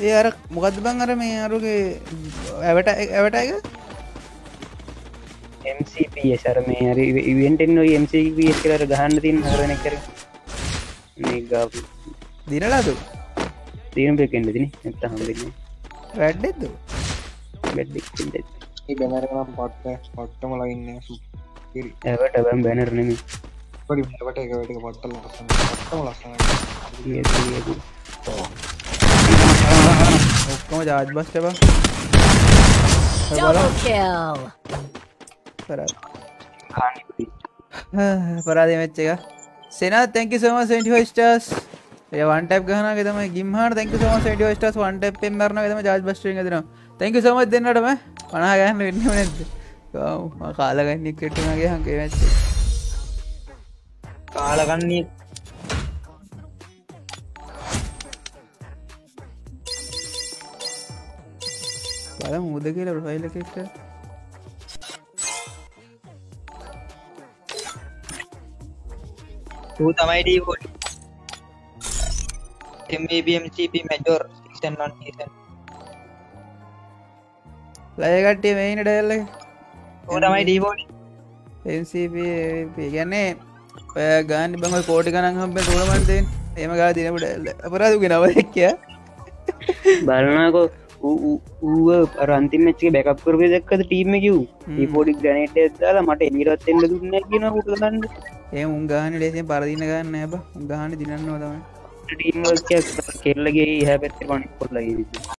ඒ අර මොකද බං අර මේ අරුගේ ඇවට ඇවට එක? MCP සර මේ හරි ඉවෙන්ටෙන් නොයි MCPස් කරර ගහන්න තින් හරන කර දිනලාතු තීරම් පෙකෙන්ට දින ඇත හම්බෙන්න වැඩ්ඩෙත්ද බැඩ්ඩ ඒ බැනරනම් පට්ට පට්ටම ලයින්න ඇවට බැම් බැනරනම thank you so much stars ये वन टाइप कहना कहते मैं गिम्हार thank you so much seventy stars one type पे मरना कहते मैं जाज बस्टिंग कहते थैंक यू सो मच दिन मैं पढ़ा गया खाला गया निकट में गया हम के मैच කාලගන්නේ. බල මුද කියල ප්‍රෆයිල් එකෙක්ට ඌ තමයි ඩීෝඩ් MBMCP major season one season ලයකට්ටිය මෙයින ඩැල්ල ඌ තමයි ඩීෝඩ් එන්CP ගැන්නේ ඔය ගාන්න බං කෝටි කනන් හම්බ තුරමන්තෙන් ඒම ගා දිනපුට අපරාදුගෙන නවදක්කය බලනකෝ ඌ රන්තිමච්ච බැකප් කරපය දක්කද ටීම කිව් පොඩි ගනට ඇදාලා මට එනිරත්තෙන්ට දුන්න කියන පුටගන්න ඒ උන්ගාන ලේසින් පරදින ගන්න ඇබ උගහන දිනන්නවා තම ටීම් කෙල්ලගේ හැ පැත්ත පනි කොල්ලගේ